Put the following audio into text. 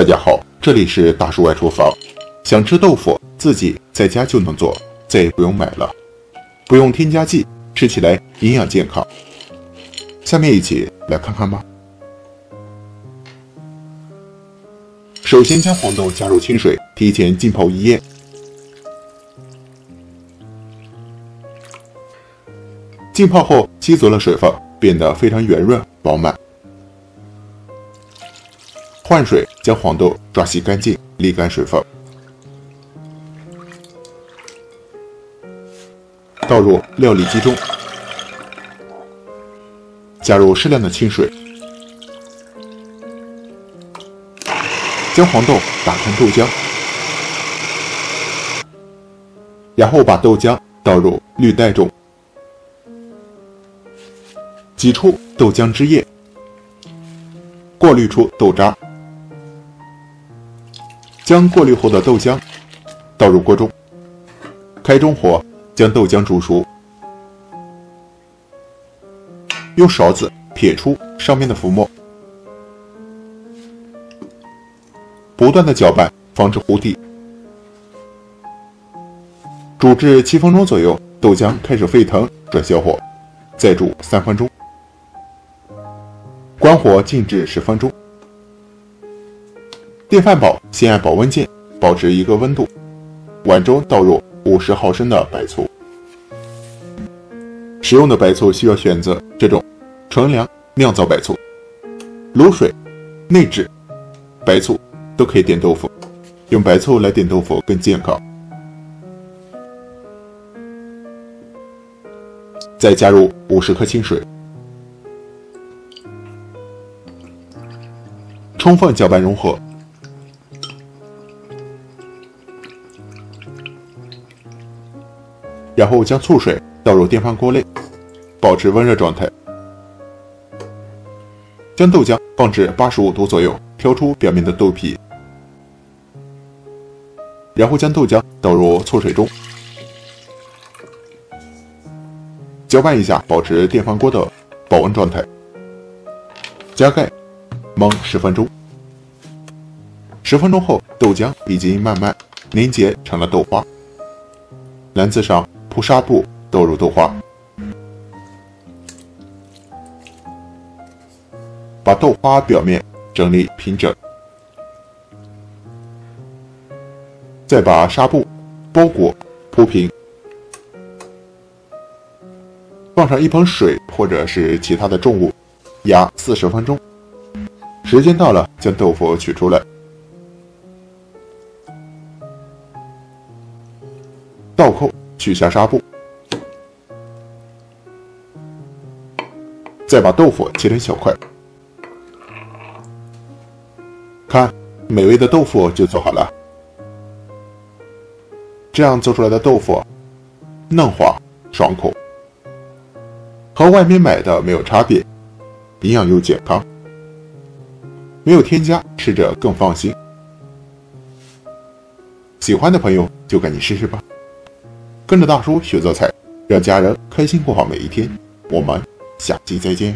大家好，这里是大叔外厨房。想吃豆腐，自己在家就能做，再也不用买了，不用添加剂，吃起来营养健康。下面一起来看看吧。首先将黄豆加入清水，提前浸泡一夜。浸泡后吸足了水分，变得非常圆润饱满。换水将黄豆抓洗干净，沥干水分，倒入料理机中，加入适量的清水，将黄豆打成豆浆，然后把豆浆倒入滤袋中，挤出豆浆汁液，过滤出豆渣。将过滤后的豆浆倒入锅中，开中火将豆浆煮熟，用勺子撇出上面的浮沫，不断的搅拌，防止糊底。煮至七分钟左右，豆浆开始沸腾，转小火，再煮三分钟，关火静置十分钟。电饭煲先按保温键，保持一个温度。碗中倒入五十毫升的白醋。使用的白醋需要选择这种纯粮酿造白醋。卤水、内酯、白醋都可以点豆腐，用白醋来点豆腐更健康。再加入五十克清水，充分搅拌融合。然后将醋水倒入电饭锅内，保持温热状态。将豆浆放置八十五度左右，挑出表面的豆皮，然后将豆浆倒入醋水中，搅拌一下，保持电饭锅的保温状态。加盖，焖十分钟。十分钟后，豆浆已经慢慢凝结成了豆花。篮子上。铺纱布，倒入豆花，把豆花表面整理平整，再把纱布包裹铺平，放上一盆水或者是其他的重物，压四十分钟。时间到了，将豆腐取出来，倒扣。取下纱布，再把豆腐切成小块。看，美味的豆腐就做好了。这样做出来的豆腐嫩滑爽口，和外面买的没有差别，营养又健康，没有添加，吃着更放心。喜欢的朋友就赶紧试试吧。跟着大叔学做菜，让家人开心过好每一天。我们下期再见。